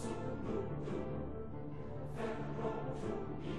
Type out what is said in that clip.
sumundum ferro tu